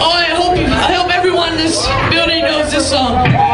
Oh, I hope you, I hope everyone in this building knows this song.